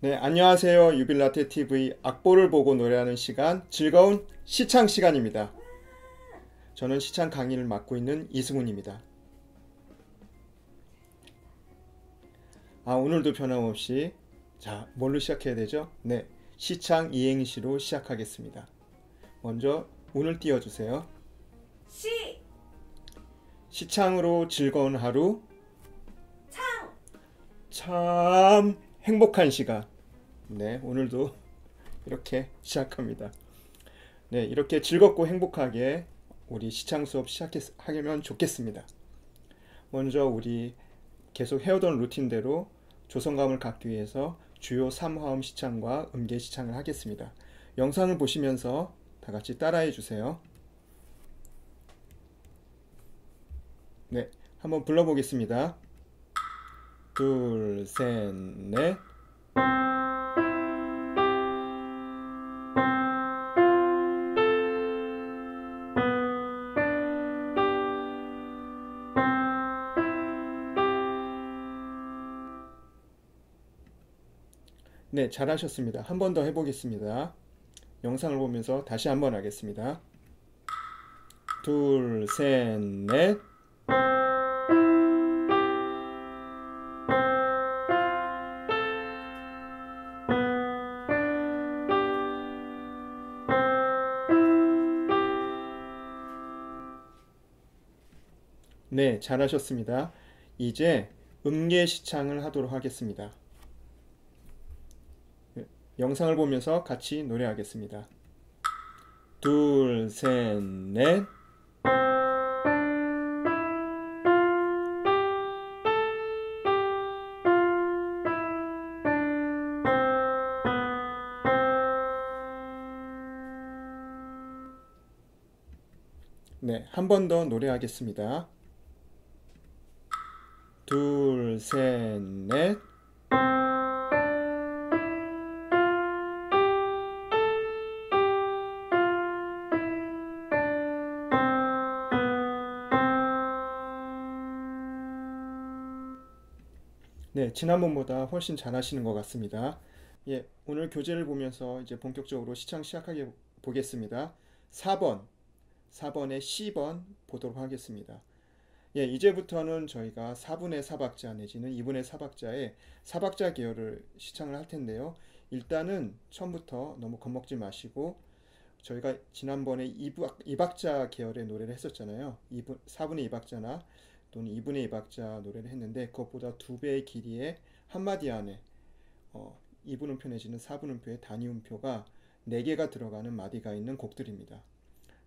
네, 안녕하세요. 유빌라테 TV 악보를 보고 노래하는 시간, 즐거운 시창 시간입니다. 저는 시창 강의를 맡고 있는 이승훈입니다. 아, 오늘도 변함없이 자, 뭘로 시작해야 되죠? 네, 시창 이행시로 시작하겠습니다. 먼저 운을 띄워 주세요. 시, 시창으로 즐거운 하루, 창, 참 행복한 시간. 네, 오늘도 이렇게 시작합니다. 네, 이렇게 즐겁고 행복하게 우리 시창 수업 시작하면 좋겠습니다. 먼저 우리 계속 해오던 루틴대로 조성감을 갖기 위해서 주요 3화음 시창과 음계 시창을 하겠습니다. 영상을 보시면서 다 같이 따라해 주세요. 네, 한번 불러보겠습니다. 둘, 셋, 넷. 네, 잘하셨습니다. 한 번 더 해보겠습니다. 영상을 보면서 다시 한 번 하겠습니다. 둘, 셋, 넷. 네, 잘하셨습니다. 이제 음계 시창을 하도록 하겠습니다. 영상을 보면서 같이 노래하겠습니다. 둘, 셋, 넷. 네, 한 번 더 노래하겠습니다. 둘, 셋, 넷. 지난번보다 훨씬 잘 하시는 것 같습니다. 예, 오늘 교재를 보면서 이제 본격적으로 시청 시작하게 보겠습니다. 4번, 4번에 C번 보도록 하겠습니다. 예, 이제부터는 저희가 4분의 4박자 내지는 2분의 4박자의 4박자 계열을 시청을 할 텐데요. 일단은 처음부터 너무 겁먹지 마시고 저희가 지난번에 2박, 2박자 계열의 노래를 했었잖아요. 2분, 4분의 2박자나 또는 2분의 2 박자 노래를 했는데 그것보다 두 배의 길이의 한마디 안에 어, 2분음표 내지는 4분음표의 단위음표가 4개가 들어가는 마디가 있는 곡들입니다.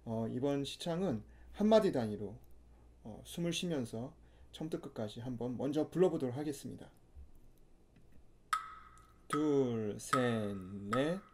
어, 이번 시창은 한마디 단위로 어, 숨을 쉬면서 처음부터 끝까지 한번 먼저 불러보도록 하겠습니다. 둘, 셋, 넷.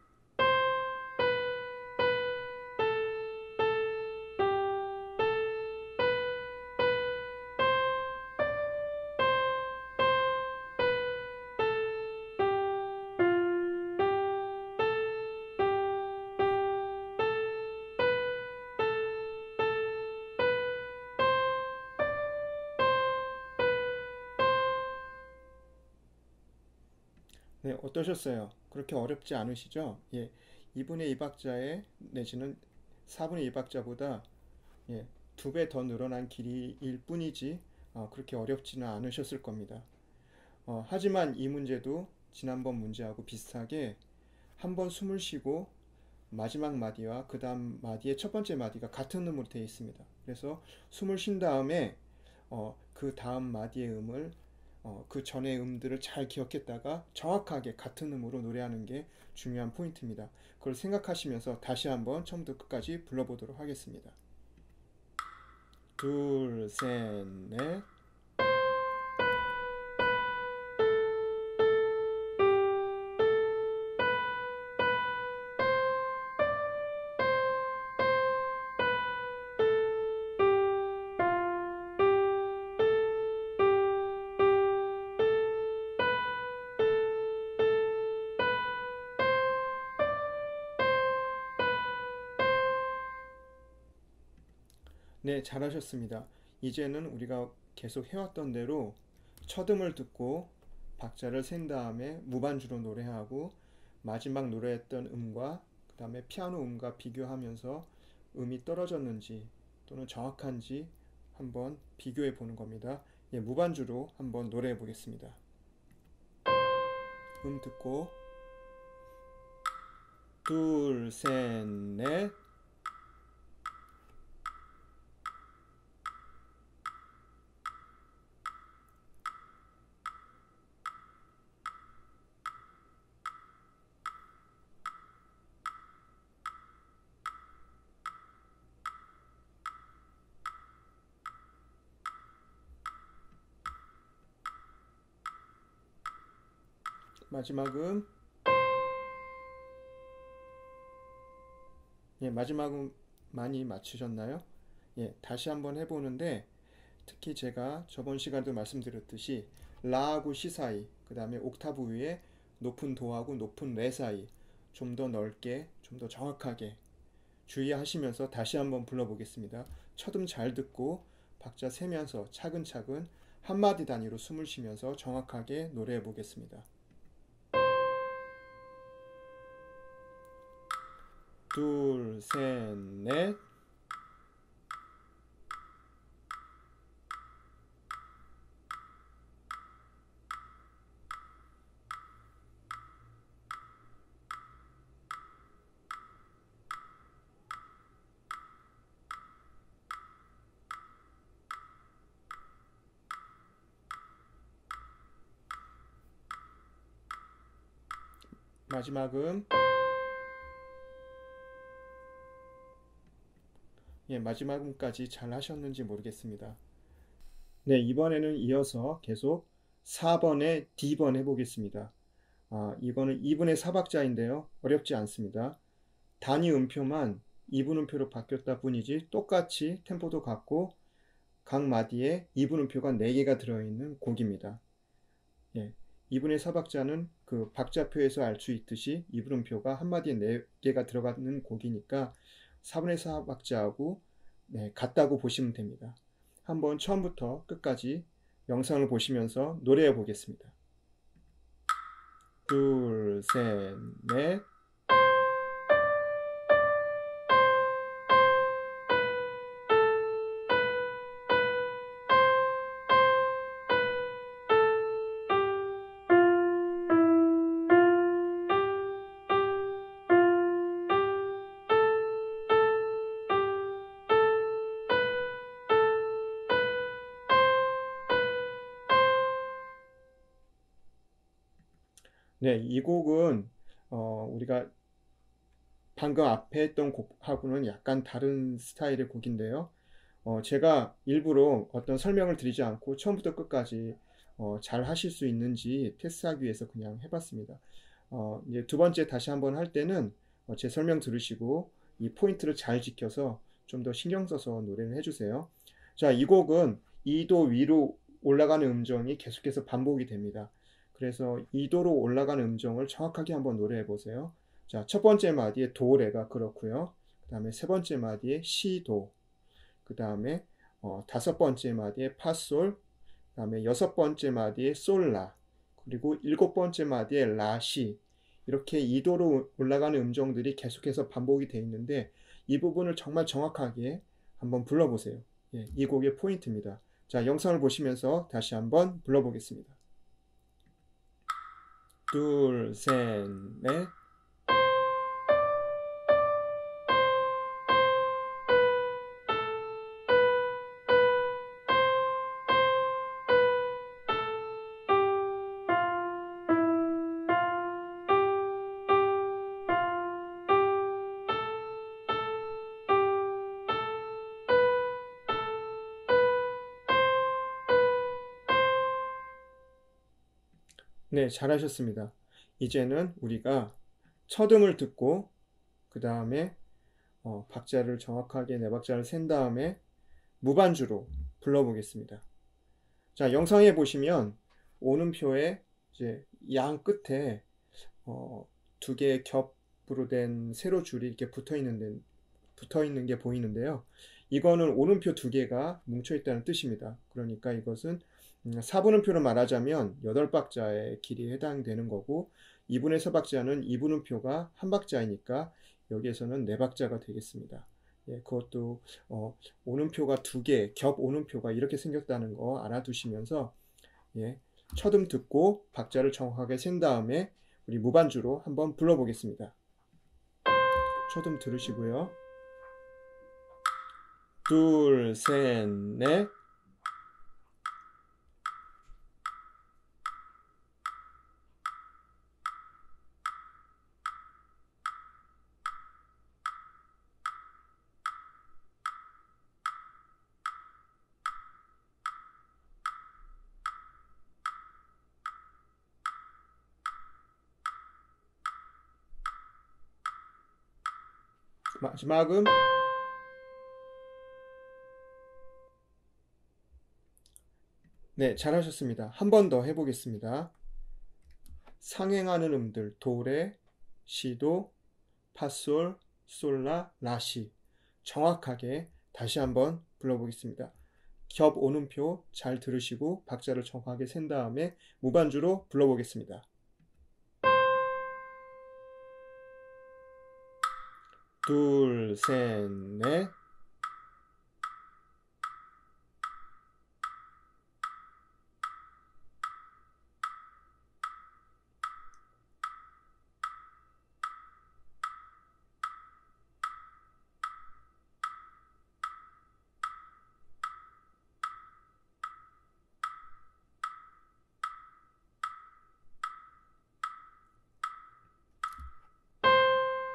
네, 어떠셨어요? 그렇게 어렵지 않으시죠? 예, 2분의 2박자에 내지는 4분의 2박자보다 예, 두 배 더 늘어난 길이일 뿐이지 어, 그렇게 어렵지는 않으셨을 겁니다. 어, 하지만 이 문제도 지난번 문제하고 비슷하게 한 번 숨을 쉬고 마지막 마디와 그 다음 마디의 첫 번째 마디가 같은 음으로 되어 있습니다. 그래서 숨을 쉰 다음에 어, 그 다음 마디의 음을 어, 그 전의 음들을 잘 기억했다가 정확하게 같은 음으로 노래하는 게 중요한 포인트입니다. 그걸 생각하시면서 다시 한번 처음부터 끝까지 불러보도록 하겠습니다. 둘, 셋, 넷. 네, 잘하셨습니다. 이제는 우리가 계속 해왔던 대로 첫 음을 듣고 박자를 센 다음에 무반주로 노래하고 마지막 노래했던 음과 그 다음에 피아노 음과 비교하면서 음이 떨어졌는지 또는 정확한지 한번 비교해 보는 겁니다. 예, 무반주로 한번 노래해 보겠습니다. 음 듣고 둘, 셋, 넷 마지막 음 예, 마지막은 많이 맞추셨나요? 예, 다시 한번 해보는데 특히 제가 저번 시간도 말씀드렸듯이 라하고 시 사이, 그 다음에 옥타브 위에 높은 도하고 높은 레 사이 좀 더 넓게, 좀 더 정확하게 주의하시면서 다시 한번 불러보겠습니다. 첫음 잘 듣고 박자 세면서 차근차근 한마디 단위로 숨을 쉬면서 정확하게 노래해 보겠습니다. 둘, 셋, 넷. 마지막은 예, 마지막까지 잘 하셨는지 모르겠습니다. 네, 이번에는 이어서 계속 4번에 D번 해보겠습니다. 아, 이거는 2분의 4박자인데요. 어렵지 않습니다. 단위 음표만 2분 음표로 바뀌었다 뿐이지 똑같이 템포도 같고 각 마디에 2분 음표가 4개가 들어있는 곡입니다. 예, 2분의 4박자는 그 박자표에서 알 수 있듯이 2분 음표가 한 마디에 4개가 들어가는 곡이니까 4분의 4 박자하고 네, 같다고 보시면 됩니다. 한번 처음부터 끝까지 영상을 보시면서 노래해 보겠습니다. 둘, 셋, 넷. 네, 이 곡은 어, 우리가 방금 앞에 했던 곡하고는 약간 다른 스타일의 곡인데요. 어, 제가 일부러 어떤 설명을 드리지 않고 처음부터 끝까지 어, 잘 하실 수 있는지 테스트하기 위해서 그냥 해봤습니다. 어, 이제 두 번째 다시 한번 할 때는 어, 제 설명 들으시고 이 포인트를 잘 지켜서 좀 더 신경 써서 노래를 해주세요. 자, 이 곡은 2도 위로 올라가는 음정이 계속해서 반복이 됩니다. 그래서 2도로 올라가는 음정을 정확하게 한번 노래해 보세요. 자, 첫 번째 마디에 도레가 그렇고요. 그 다음에 세 번째 마디에 시도. 그 다음에 어, 다섯 번째 마디에 파솔. 그 다음에 여섯 번째 마디에 솔라. 그리고 일곱 번째 마디에 라시. 이렇게 2도로 올라가는 음정들이 계속해서 반복이 되어 있는데 이 부분을 정말 정확하게 한번 불러보세요. 예, 이 곡의 포인트입니다. 자, 영상을 보시면서 다시 한번 불러보겠습니다. 둘, 셋, 넷. 네, 잘하셨습니다. 이제는 우리가 첫 음을 듣고 그 다음에 어, 박자를 정확하게 네 박자를 센 다음에 무반주로 불러보겠습니다. 자, 영상에 보시면 오는표에 이제 양 끝에 어, 두 개의 겹으로 된 세로 줄이 이렇게 붙어 있는 붙어 있는 게 보이는데요. 이거는 오른표 두 개가 뭉쳐 있다는 뜻입니다. 그러니까 이것은 음, 4분음표로 말하자면 8박자의 길이에 해당되는 거고 2분의 4박자는 2분음표가 한 박자이니까 여기에서는 4박자가 되겠습니다. 예, 그것도 어, 오음표가 두 개, 겹 오음표가 이렇게 생겼다는 거 알아두시면서 예, 첫음 듣고 박자를 정확하게 센 다음에 우리 무반주로 한번 불러보겠습니다. 첫음 들으시고요. 둘, 셋, 넷. 마지막은 네, 잘하셨습니다. 한 번 더 해보겠습니다. 상행하는 음들 도레, 시도, 파솔, 솔라, 라시 정확하게 다시 한번 불러보겠습니다. 겹 오는표 잘 들으시고 박자를 정확하게 센 다음에 무반주로 불러보겠습니다. 둘, 셋, 넷.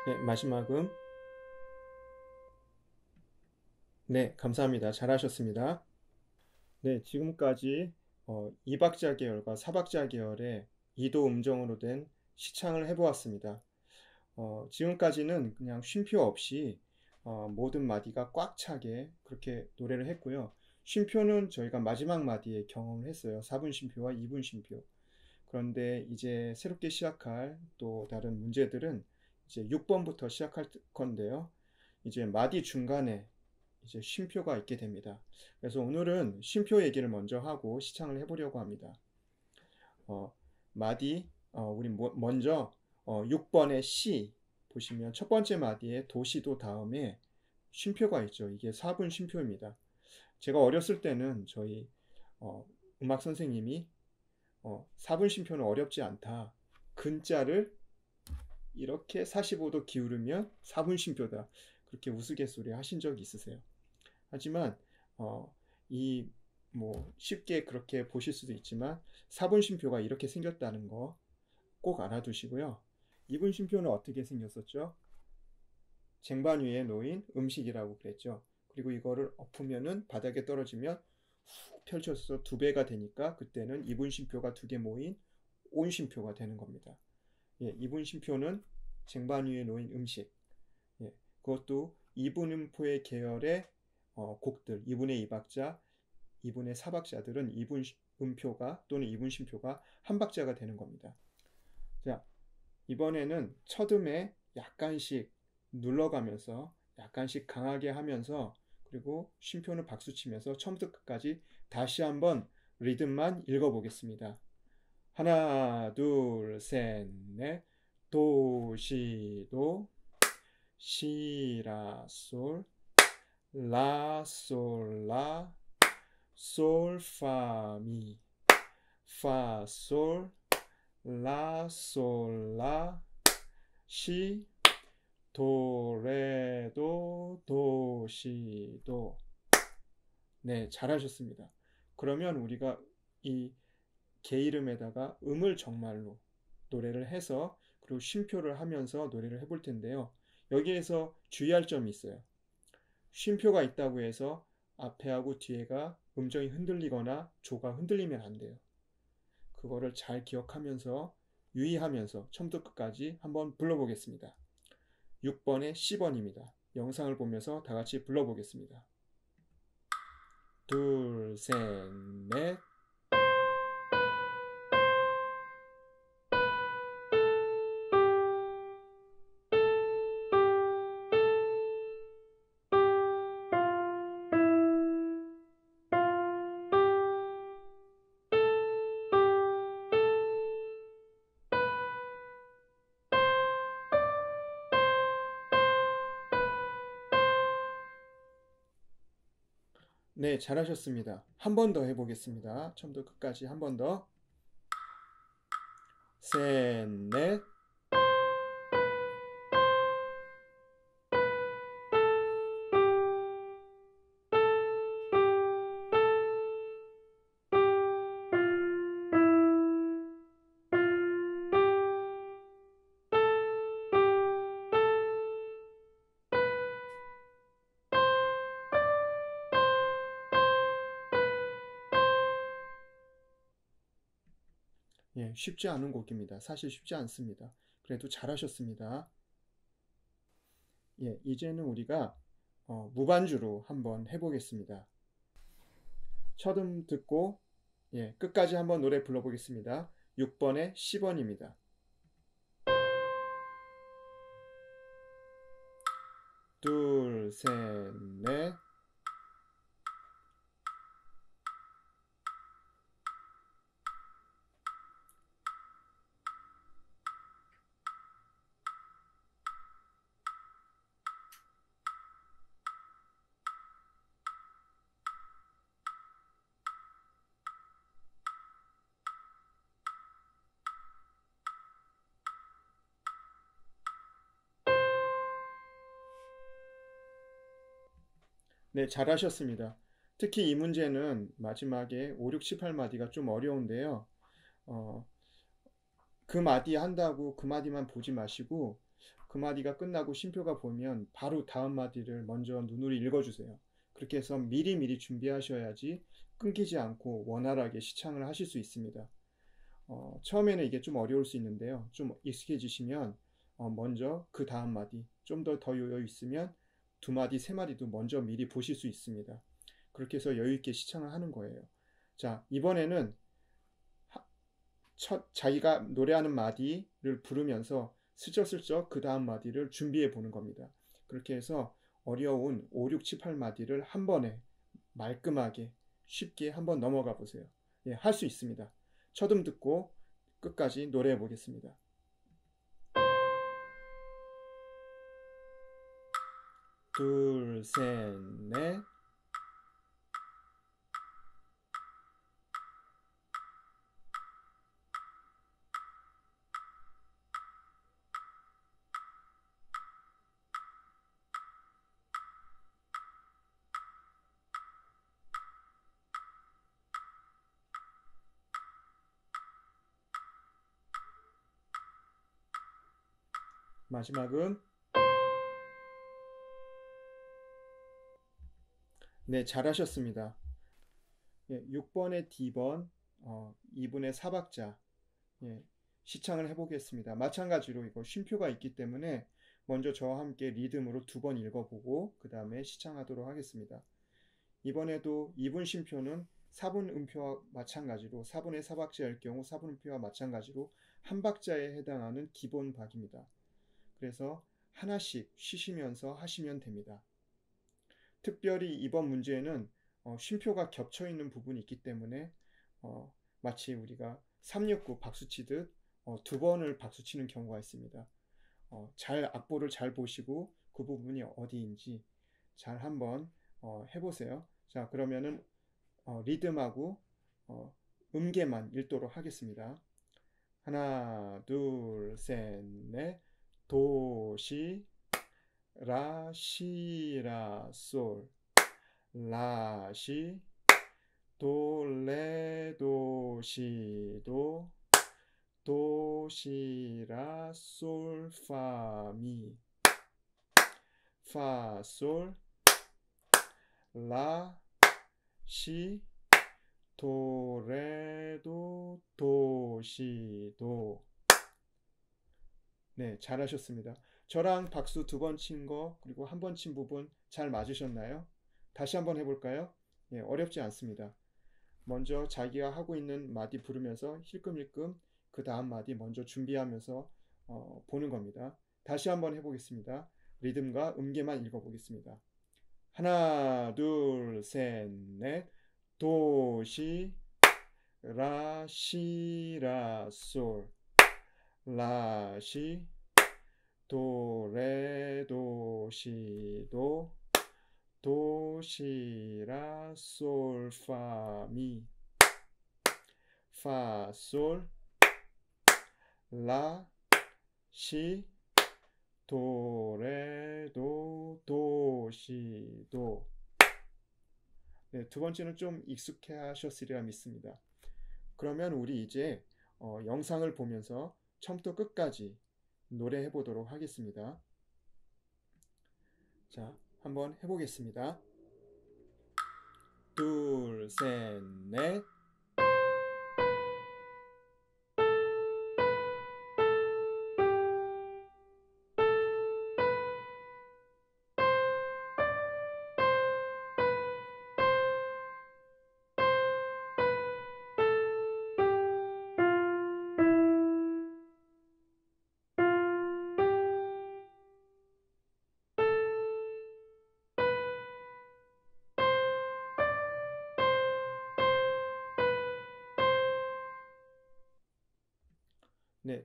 네, 마지막은 네, 감사합니다. 잘하셨습니다. 네, 지금까지 어, 2박자 계열과 4박자 계열의 2도 음정으로 된 시창을 해보았습니다. 어, 지금까지는 그냥 쉼표 없이 어, 모든 마디가 꽉 차게 그렇게 노래를 했고요. 쉼표는 저희가 마지막 마디에 경험을 했어요. 4분 쉼표와 2분 쉼표. 그런데 이제 새롭게 시작할 또 다른 문제들은 이제 6번부터 시작할 건데요. 이제 마디 중간에 이제 쉼표가 있게 됩니다. 그래서 오늘은 쉼표 얘기를 먼저 하고 시창을 해보려고 합니다. 어, 마디, 어, 우리 뭐, 먼저 어, 6번의 시 보시면 첫 번째 마디에 도시도 다음에 쉼표가 있죠. 이게 4분 쉼표입니다. 제가 어렸을 때는 저희 어, 음악 선생님이 어, 4분 쉼표는 어렵지 않다. 근자를 이렇게 45도 기울이면 4분 쉼표다. 그렇게 우스갯소리 하신 적이 있으세요. 하지만 어, 이 뭐 쉽게 그렇게 보실 수도 있지만 4분 쉼표가 이렇게 생겼다는 거 꼭 알아두시고요. 2분 쉼표는 어떻게 생겼었죠? 쟁반 위에 놓인 음식이라고 그랬죠. 그리고 이거를 엎으면은 바닥에 떨어지면 훅 펼쳐서 두 배가 되니까 그때는 2분 쉼표가 두 개 모인 온 쉼표가 되는 겁니다. 예, 2분 쉼표는 쟁반 위에 놓인 음식. 예, 그것도 2분 음표의 계열의 어, 곡들, 2분의 2박자, 2분의 4박자들은 2분 음표가 또는 2분 쉼표가 한 박자가 되는 겁니다. 자, 이번에는 첫 음에 약간씩 눌러가면서 약간씩 강하게 하면서 그리고 쉼표는 박수 치면서 처음부터 끝까지 다시 한번 리듬만 읽어보겠습니다. 하나, 둘, 셋, 넷. 도, 시, 도. 시, 라, 솔. 라, 솔, 라. 솔, 파, 미. 파, 솔. 라, 솔, 라. 시, 도, 레, 도, 도, 시, 도. 네, 잘하셨습니다. 그러면 우리가 이 개 이름에다가 음을 정말로 노래를 해서 그리고 쉼표를 하면서 노래를 해볼 텐데요. 여기에서 주의할 점이 있어요. 쉼표가 있다고 해서 앞에하고 뒤에가 음정이 흔들리거나 조가 흔들리면 안 돼요. 그거를 잘 기억하면서 유의하면서 처음부터 끝까지 한번 불러보겠습니다. 6번에 10번입니다. 영상을 보면서 다 같이 불러보겠습니다. 둘, 셋, 넷. 네, 잘하셨습니다. 한 번 더 해보겠습니다. 처음부터 끝까지 한 번 더. 셋, 넷. 예, 쉽지 않은 곡입니다. 사실 쉽지 않습니다. 그래도 잘하셨습니다. 예, 이제는 우리가 어, 무반주로 한번 해보겠습니다. 첫 음 듣고 예, 끝까지 한번 노래 불러보겠습니다. 6번에 10번입니다. 둘, 셋, 네, 잘하셨습니다. 특히 이 문제는 마지막에 5, 6, 7, 8마디가 좀 어려운데요. 어, 그 마디 한다고 그 마디만 보지 마시고 그 마디가 끝나고 쉼표가 보면 바로 다음 마디를 먼저 눈으로 읽어주세요. 그렇게 해서 미리미리 준비하셔야지 끊기지 않고 원활하게 시창을 하실 수 있습니다. 어, 처음에는 이게 좀 어려울 수 있는데요. 좀 익숙해지시면 어, 먼저 그 다음 마디 좀 더더 여유 있으면 두 마디, 세 마디도 먼저 미리 보실 수 있습니다. 그렇게 해서 여유 있게 시청을 하는 거예요. 자, 이번에는 첫 자기가 노래하는 마디를 부르면서 슬쩍슬쩍 그 다음 마디를 준비해 보는 겁니다. 그렇게 해서 어려운 5, 6, 7, 8 마디를 한 번에 말끔하게 쉽게 한번 넘어가 보세요. 예, 할 수 있습니다. 첫음 듣고 끝까지 노래해 보겠습니다. 둘, 셋, 넷. 마지막은 네, 잘하셨습니다. 예, 6번의 D번, 어, 2분의 4박자 예, 시창을 해보겠습니다. 마찬가지로 이거 쉼표가 있기 때문에 먼저 저와 함께 리듬으로 두 번 읽어보고 그 다음에 시창하도록 하겠습니다. 이번에도 2분 쉼표는 4분 음표와 마찬가지로 4분의 4박자일 경우 4분 음표와 마찬가지로 한 박자에 해당하는 기본 박입니다. 그래서 하나씩 쉬시면서 하시면 됩니다. 특별히 이번 문제에는 어, 쉼표가 겹쳐 있는 부분이 있기 때문에 어, 마치 우리가 369 박수 치듯 어, 두 번을 박수 치는 경우가 있습니다. 어, 잘 악보를 잘 보시고 그 부분이 어디인지 잘 한번 어, 해보세요. 자 그러면은 어, 리듬하고 음계만 읽도록 하겠습니다. 하나 둘 셋 넷 도시 라, 시, 라, 솔, 라, 시, 도, 레, 도, 시, 도, 도, 시, 라, 솔, 파, 미, 파, 솔, 라, 시, 도, 레, 도, 도, 시, 도. 네, 잘하셨습니다. 저랑 박수 두 번 친 거, 그리고 한 번 친 부분 잘 맞으셨나요? 다시 한번 해볼까요? 예, 어렵지 않습니다. 먼저 자기가 하고 있는 마디 부르면서 힐끔힐끔 그 다음 마디 먼저 준비하면서 어, 보는 겁니다. 다시 한번 해보겠습니다. 리듬과 음계만 읽어보겠습니다. 하나, 둘, 셋, 넷. 도, 시, 라, 시, 라, 솔. 라, 시, 도, 레, 도, 시, 도, 도시라 솔파미 파솔 라, 시, 도, 레, 도, 도, 시, 도. 네, 두 번째는 좀 익숙해 하셨으리라 믿습니다. 그러면 우리 이제 어, 영상을 보면서 처음부터 끝까지 노래해 보도록 하겠습니다. 자, 한번 해보겠습니다. 둘, 셋, 넷.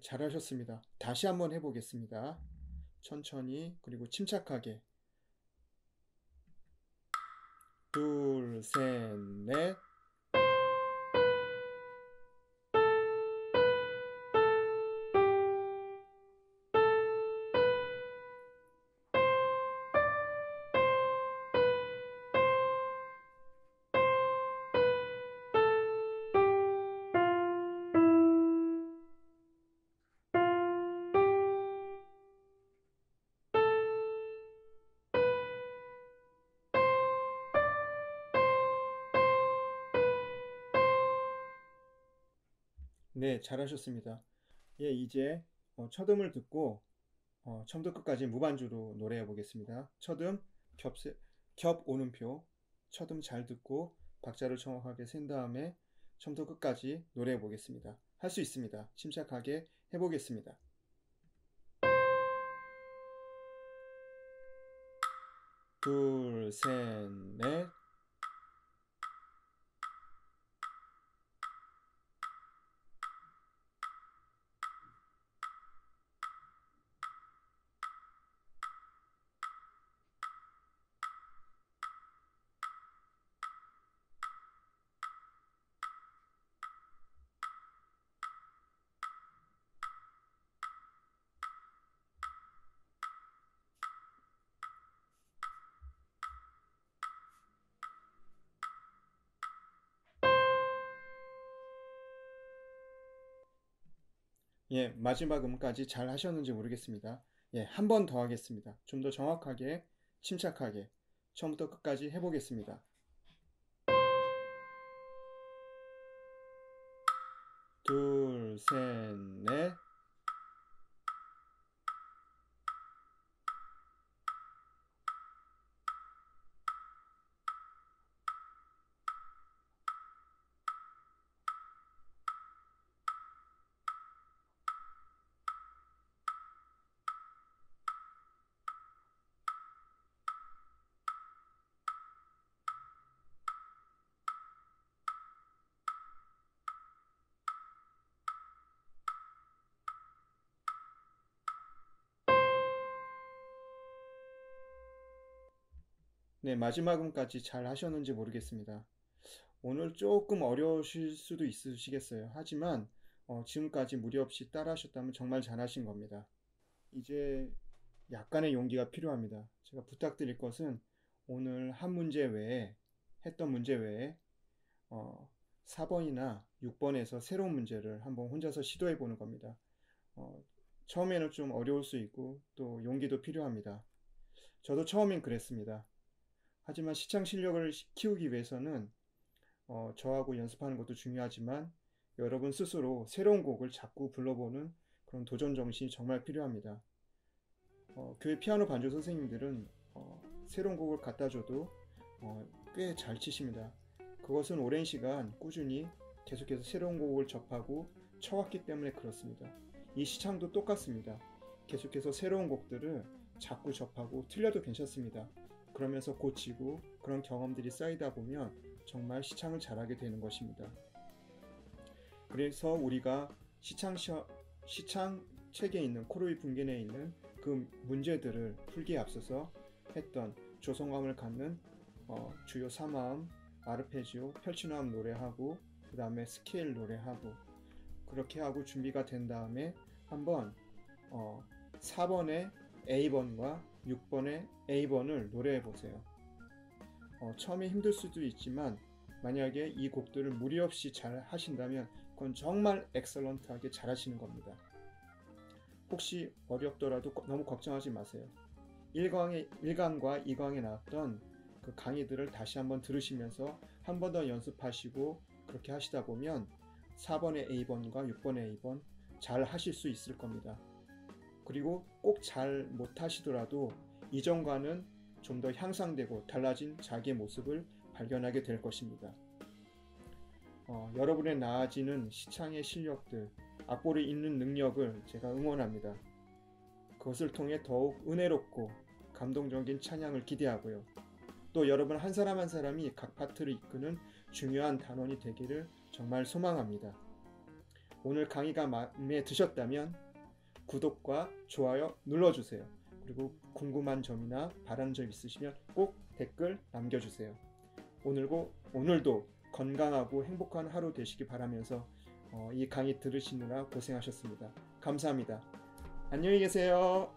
잘하셨습니다. 다시 한번 해보겠습니다. 천천히, 그리고 침착하게. 둘, 셋, 넷. 네, 잘하셨습니다. 예, 이제 어, 첫음을 듣고 어, 처음부터 끝까지 무반주로 노래해 보겠습니다. 첫음 겹세, 겹 오는표 첫음 잘 듣고 박자를 정확하게 센 다음에 처음부터 끝까지 노래해 보겠습니다. 할 수 있습니다. 침착하게 해 보겠습니다. 둘, 셋, 넷. 예, 마지막 음까지 잘 하셨는지 모르겠습니다. 예, 한 번 더 하겠습니다. 좀 더 정확하게, 침착하게, 처음부터 끝까지 해보겠습니다. 둘, 셋, 넷. 네, 마지막 음까지 잘 하셨는지 모르겠습니다. 오늘 조금 어려우실 수도 있으시겠어요. 하지만 어, 지금까지 무리 없이 따라 하셨다면 정말 잘하신 겁니다. 이제 약간의 용기가 필요합니다. 제가 부탁드릴 것은 오늘 한 문제 외에 했던 문제 외에 어, 4번이나 6번에서 새로운 문제를 한번 혼자서 시도해 보는 겁니다. 어, 처음에는 좀 어려울 수 있고 또 용기도 필요합니다. 저도 처음엔 그랬습니다. 하지만 시창 실력을 키우기 위해서는 어, 저하고 연습하는 것도 중요하지만 여러분 스스로 새로운 곡을 자꾸 불러보는 그런 도전 정신이 정말 필요합니다. 어, 교회 피아노 반주 선생님들은 어, 새로운 곡을 갖다 줘도 어, 꽤잘 치십니다. 그것은 오랜 시간 꾸준히 계속해서 새로운 곡을 접하고 쳐왔기 때문에 그렇습니다. 이 시창도 똑같습니다. 계속해서 새로운 곡들을 자꾸 접하고 틀려도 괜찮습니다. 그러면서 고치고 그런 경험들이 쌓이다 보면 정말 시창을 잘하게 되는 것입니다. 그래서 우리가 시창, 시창 책에 있는 코로이 분계내에 있는 그 문제들을 풀기에 앞서서 했던 조성감을 갖는 어, 주요 3화음, 아르페지오, 펼치노함 노래하고 그 다음에 스케일 노래하고 그렇게 하고 준비가 된 다음에 한번 어, 4번의 A번과 6번의 A번을 노래해 보세요. 어, 처음에 힘들 수도 있지만 만약에 이 곡들을 무리 없이 잘 하신다면 그건 정말 excellent하게 잘 하시는 겁니다. 혹시 어렵더라도 거- 너무 걱정하지 마세요. 1강에, 1강과 2강에 나왔던 그 강의들을 다시 한번 들으시면서 한 번 더 연습하시고 그렇게 하시다 보면 4번의 A번과 6번의 A번 잘 하실 수 있을 겁니다. 그리고 꼭 잘 못하시더라도 이전과는 좀 더 향상되고 달라진 자기의 모습을 발견하게 될 것입니다. 어, 여러분의 나아지는 시창의 실력들, 악보를 읽는 능력을 제가 응원합니다. 그것을 통해 더욱 은혜롭고 감동적인 찬양을 기대하고요. 또 여러분 한 사람 한 사람이 각 파트를 이끄는 중요한 단원이 되기를 정말 소망합니다. 오늘 강의가 마음에 드셨다면 구독과 좋아요 눌러주세요. 그리고 궁금한 점이나 바라는 점 있으시면 꼭 댓글 남겨주세요. 오늘고 오늘도 건강하고 행복한 하루 되시기 바라면서 어, 이 강의 들으시느라 고생하셨습니다. 감사합니다. 안녕히 계세요.